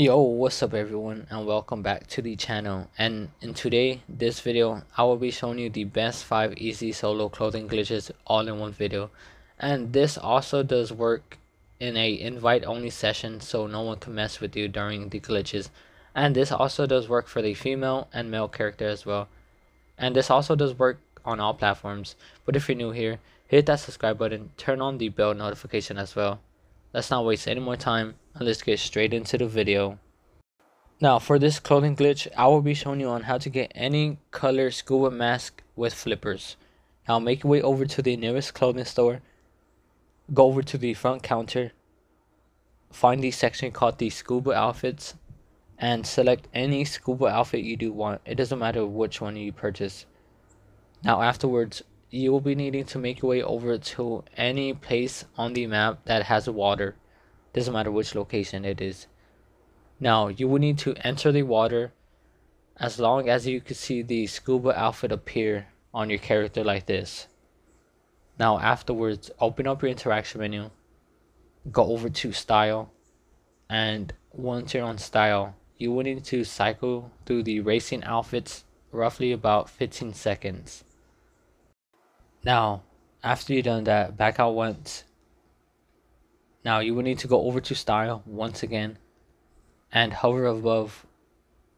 Yo, what's up everyone and welcome back to the channel. And in today this video I will be showing you the best 5 easy solo clothing glitches all in one video. And this also does work in a invite only session so no one can mess with you during the glitches. And this also does work for the female and male character as well. And this also does work on all platforms. But if you're new here hit that subscribe button turn on the bell notification as well let's not waste any more time and let's get straight into the video. Now for this clothing glitch, I will be showing you on how to get any color scuba mask with flippers. Now make your way over to the nearest clothing store, go over to the front counter, find the section called the scuba outfits, and select any scuba outfit you do want. It doesn't matter which one you purchase. Now afterwards, you will be needing to make your way over to any place on the map that has water. Doesn't matter which location it is. Now you will need to enter the water as long as you can see the scuba outfit appear on your character like this. Now afterwards open up your interaction menu. Go over to style. And once you're on style you will need to cycle through the racing outfits roughly about 15 seconds now after you've done that back out once now you will need to go over to style once again and hover above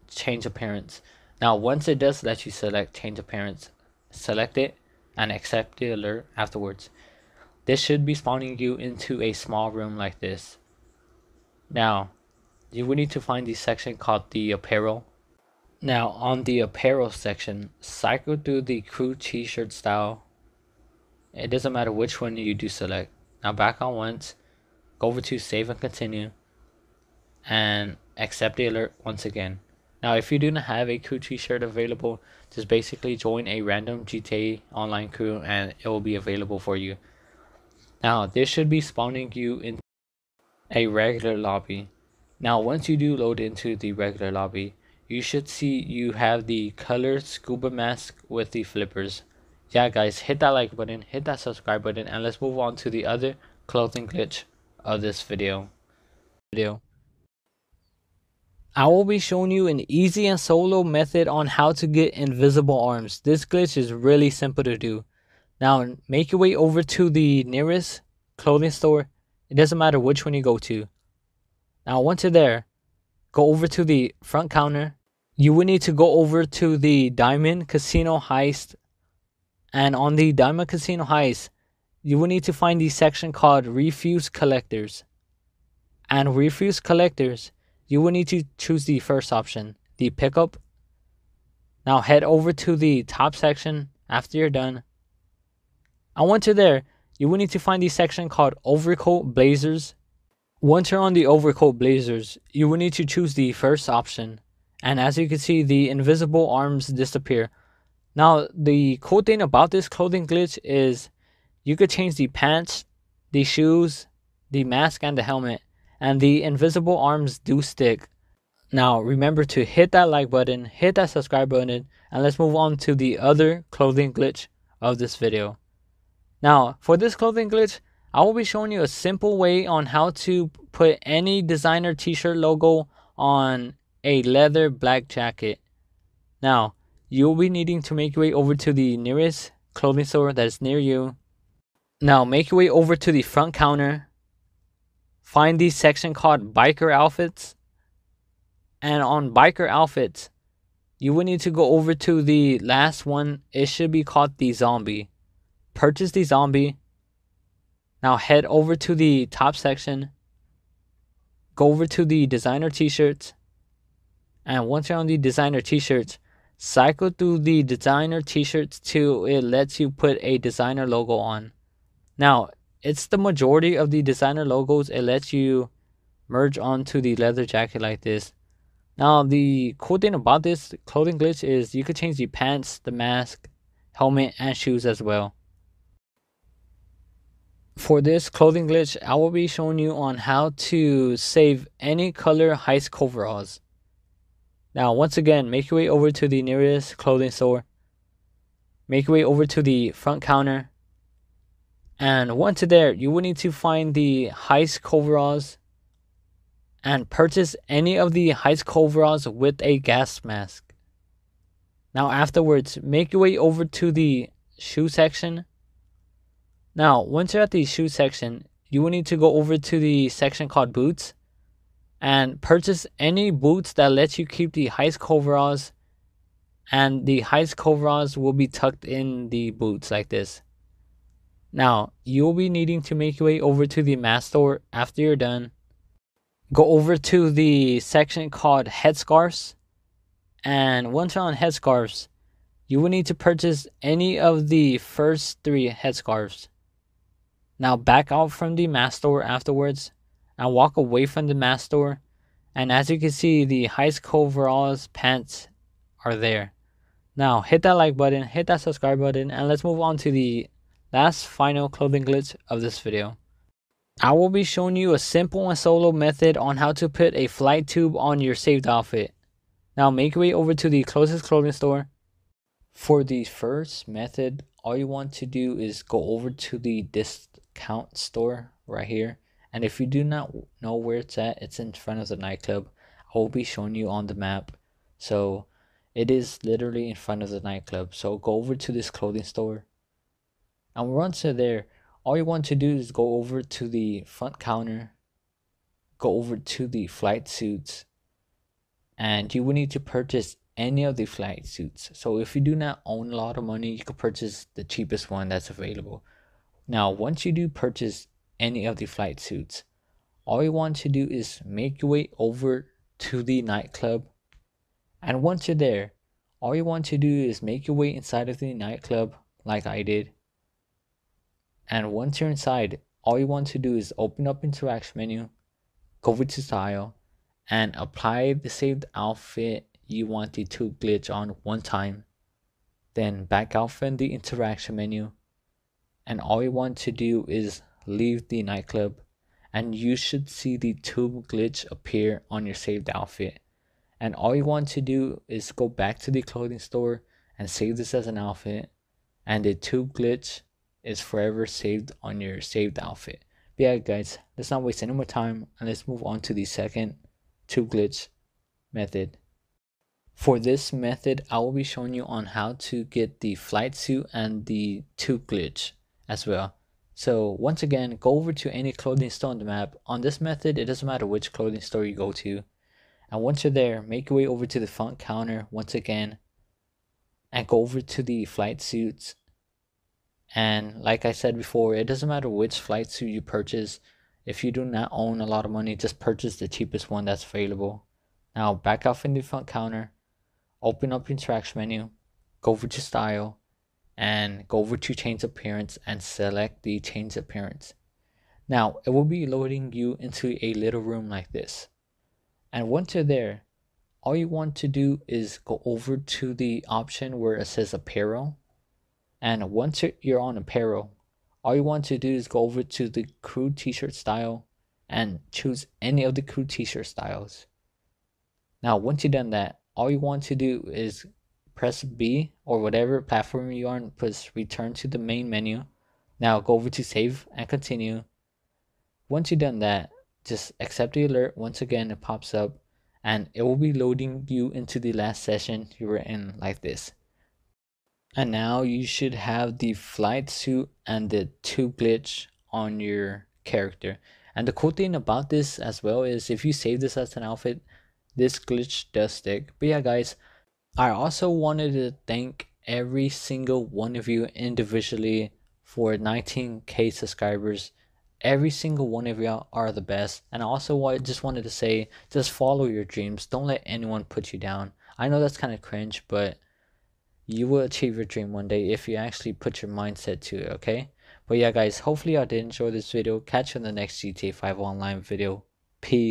change appearance. Now once it does let you select change appearance, select it and accept the alert afterwards. This should be spawning you into a small room like this. Now you will need to find the section called the apparel. Now on the apparel section, cycle through the crew t-shirt style. It doesn't matter which one you do select. Now back on once go over to save and continue and accept the alert once again. Now if you do not have a crew t-shirt available, just basically join a random GTA online crew and it will be available for you. Now this should be spawning you in a regular lobby. Now once you do load into the regular lobby, you should see you have the colored scuba mask with the flippers. Yeah guys, hit that like button, hit that subscribe button, and let's move on to the other clothing glitch of this video. video. I will be showing you an easy and solo method on how to get invisible arms. This glitch is really simple to do. Now make your way over to the nearest clothing store. It doesn't matter which one you go to. Now once you're there, go over to the front counter. You will need to go over to the Diamond Casino Heist. And on the Diamond Casino Heist, you will need to find the section called refuse collectors. And refuse collectors you will need to choose the first option the pickup. Now head over to the top section after you're done. And once you're there you will need to find the section called overcoat blazers. Once you're on the overcoat blazers you will need to choose the first option. And as you can see the invisible arms disappear now the cool thing about this clothing glitch is you could change the pants, the shoes, the mask, and the helmet, and the invisible arms do stick. Now remember to hit that like button, hit that subscribe button, and let's move on to the other clothing glitch of this video. Now for this clothing glitch, I will be showing you a simple way on how to put any designer t-shirt logo on a leather black jacket. Now, you'll be needing to make your way over to the nearest clothing store that is near you now make your way over to the front counter. Find the section called biker outfits. And on biker outfits, you will need to go over to the last one. It should be called the zombie. Purchase the zombie. Now head over to the top section. Go over to the designer t-shirts. And once you're on the designer t-shirts, cycle through the designer t-shirts till it lets you put a designer logo on. Now, it's the majority of the designer logos. It lets you merge onto the leather jacket like this. Now, the cool thing about this clothing glitch is you could change the pants, the mask, helmet, and shoes as well. For this clothing glitch, I will be showing you on how to save any color heist coveralls. Now, once again, make your way over to the nearest clothing store. Make your way over to the front counter and once there, you will need to find the heist coveralls and purchase any of the heist coveralls with a gas mask. Now afterwards, make your way over to the shoe section. Now, once you're at the shoe section, you will need to go over to the section called boots and purchase any boots that let you keep the heist coveralls and the heist coveralls will be tucked in the boots like this. Now, you'll be needing to make your way over to the mask store after you're done. Go over to the section called headscarves and once you're on headscarves, you will need to purchase any of the first three headscarves. Now back out from the mask store afterwards and walk away from the mask store. And as you can see, the heist coveralls pants are there. Now hit that like button, hit that subscribe button, and let's move on to the last final clothing glitch of this video. I will be showing you a simple and solo method on how to put a flight tube on your saved outfit. Now make your way over to the closest clothing store. For the first method, all you want to do is go over to the discount store right here. And if you do not know where it's at, it's in front of the nightclub. I will be showing you on the map. So it is literally in front of the nightclub. So go over to this clothing store. And once you're there, all you want to do is go over to the front counter, go over to the flight suits, and you will need to purchase any of the flight suits. So if you do not own a lot of money, you can purchase the cheapest one that's available. Now, once you do purchase any of the flight suits, all you want to do is make your way over to the nightclub. And once you're there, all you want to do is make your way inside of the nightclub like I did. And once you're inside, all you want to do is open up interaction menu, go over to style, and apply the saved outfit you want the to glitch on one time. Then back out from the interaction menu. And all you want to do is leave the nightclub and you should see the tube glitch appear on your saved outfit. And all you want to do is go back to the clothing store and save this as an outfit. And the tube glitch is forever saved on your saved outfit. But yeah, guys, let's not waste any more time and let's move on to the second tube glitch method. For this method, I will be showing you on how to get the flight suit and the tube glitch as well. So once again, go over to any clothing store on the map. On this method, it doesn't matter which clothing store you go to. And once you're there, make your way over to the front counter once again and go over to the flight suits. And like I said before, it doesn't matter which flight suit you purchase. If you do not own a lot of money, just purchase the cheapest one that's available. Now back off in the front counter, open up your interaction menu, go over to style, and go over to change appearance and select the change appearance. Now it will be loading you into a little room like this. And once you're there, all you want to do is go over to the option where it says apparel. And once you're on apparel, all you want to do is go over to the crew t-shirt style and choose any of the crew t-shirt styles. Now, once you've done that, all you want to do is press B or whatever platform you're on, press return to the main menu. Now go over to save and continue. Once you've done that, just accept the alert. Once again, it pops up and it will be loading you into the last session you were in like this. And now you should have the flight suit and the tube glitch on your character. And the cool thing about this as well is if you save this as an outfit, this glitch does stick. But yeah guys, I also wanted to thank every single one of you individually for 19k subscribers. Every single one of y'all are the best. And I also I just wanted to say, just follow your dreams. Don't let anyone put you down. I know that's kind of cringe, but you will achieve your dream one day if you actually put your mindset to it, okay? But yeah, guys, hopefully y'all did enjoy this video. Catch you in the next GTA 5 online video. Peace.